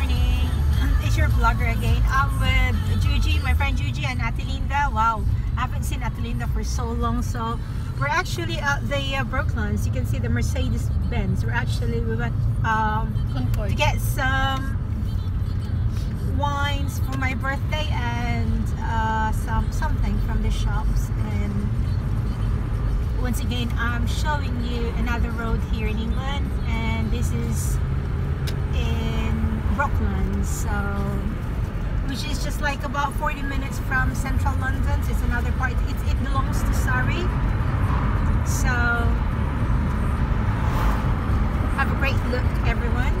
morning. It's your vlogger again. I'm with Juji, my friend Juji and Atilinda. Wow, I haven't seen Atilinda for so long. So we're actually at the uh, Brooklands. You can see the Mercedes Benz. We're actually we went um, Concord. to get some wines for my birthday and uh, some something from the shops. And once again, I'm showing you another road here in England, and Brooklands. So, which is just like about 40 minutes from central London. So it's another part. It, it belongs to Surrey. So, have a great look, everyone.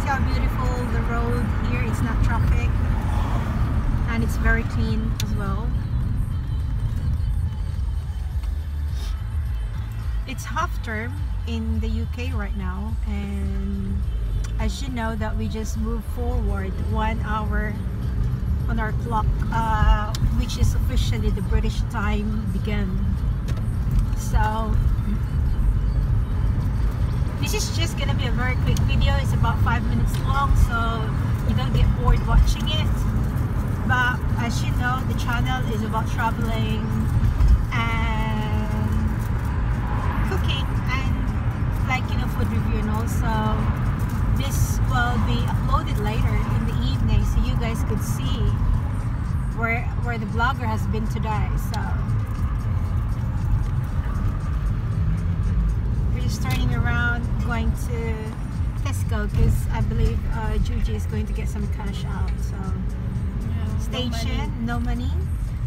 See how beautiful the road here. It's not traffic, and it's very clean as well. It's half term in the UK right now, and as you know that we just moved forward one hour on our clock, uh, which is officially the British time began. So this is just gonna be a very quick video. It's about five minutes long, so you don't get bored watching it. But as you know, the channel is about traveling and could see where where the blogger has been today so. We're just turning around going to Tesco because I believe uh, Juji is going to get some cash out so. Yeah, station no money.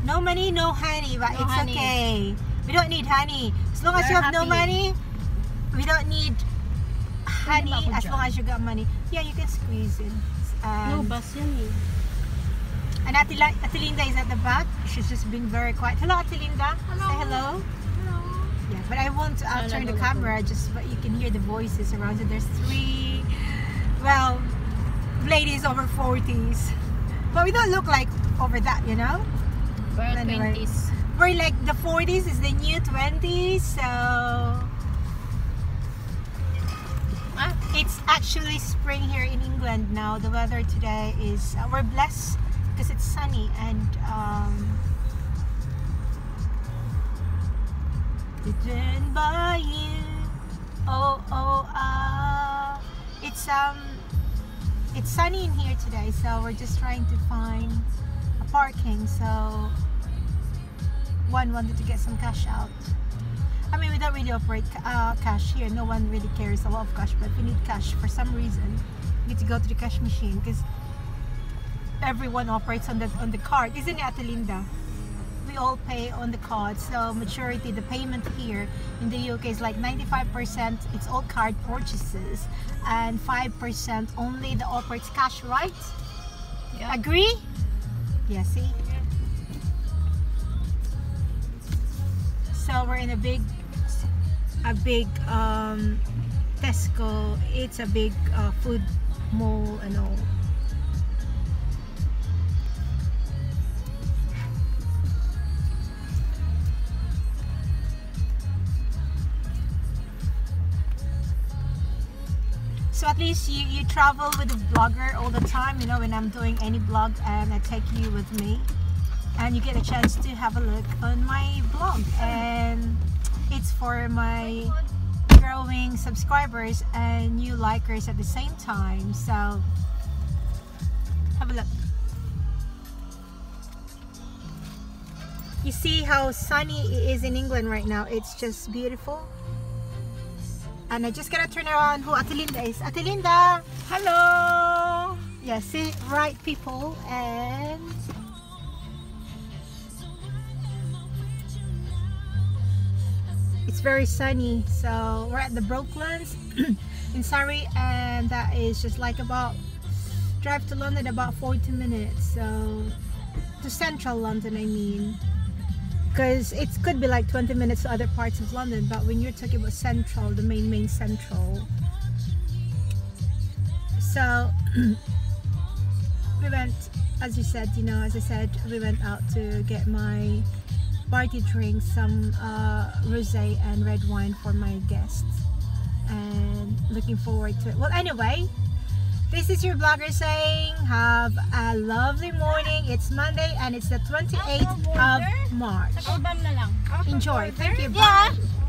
No money no honey but No it's honey. okay. We don't need honey. As long as you We're have no money we don't need honey as long as you got money. Yeah you can squeeze in. No, and, bus yan eh. And Atila, Atilinda is at the back she's just being very quiet hello Atilinda Hello. say hello Hello. yeah but I won't uh, Hello, turn the hello. camera just but you can hear the voices around so there's three well ladies over 40s but we don't look like over that you know We're Anyway. 20s. we're like the 40s is the new 20s so Ah, it's actually spring here in england now the weather today is uh, we're blessed because it's sunny and um buy you oh oh ah it's um it's sunny in here today so we're just trying to find a parking so one wanted to get some cash out. I mean, we don't really operate uh, cash here. No one really carries a lot of cash. But if you need cash for some reason, you need to go to the cash machine because everyone operates on the on the card, isn't it, Atelinda? We all pay on the card. So maturity, the payment here in the UK is like 95%. It's all card purchases, and 5% only the operates cash. Right? yeah. Agree? Yeah, see? So we're in a big a big um Tesco. It's a big uh, food mall and all. So at least you, you travel with a vlogger all the time, you know, when I'm doing any vlog and I take you with me. And you get a chance to have a look on my blog. And it's for my growing subscribers and new likers at the same time. So have a look. You see how sunny it is in England right now? It's just beautiful and I just gotta turn around who Atelinda is. Atelinda hello! Yeah see? Right people and it's very sunny so we're at the Brooklands in Surrey and that is just like about drive to London about 40 minutes so to central London I mean because it could be like 20 minutes to other parts of London but when you're talking about central the main main central. So we went as you said you know as I said we went out to get my party drinks some uh, rosé and red wine for my guests. And looking forward to it. Well anyway this is your blogger saying, have a lovely morning. It's Monday and it's the 28th of March. Enjoy. Thank you. Yeah. Bye.